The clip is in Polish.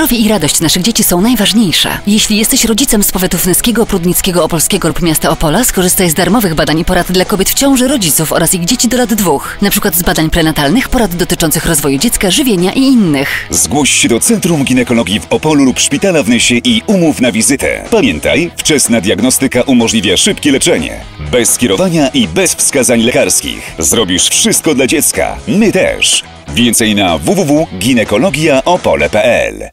Zdrowie i radość naszych dzieci są najważniejsze. Jeśli jesteś rodzicem z powiatów Nyskiego, Prudnickiego, Opolskiego lub miasta Opola, skorzystaj z darmowych badań i porad dla kobiet w ciąży, rodziców oraz ich dzieci do lat dwóch. Na przykład z badań prenatalnych, porad dotyczących rozwoju dziecka, żywienia i innych. Zgłoś się do Centrum Ginekologii w Opolu lub Szpitala w Nysie i umów na wizytę. Pamiętaj, wczesna diagnostyka umożliwia szybkie leczenie. Bez skierowania i bez wskazań lekarskich. Zrobisz wszystko dla dziecka. My też. Więcej na www.ginekologiaopole.pl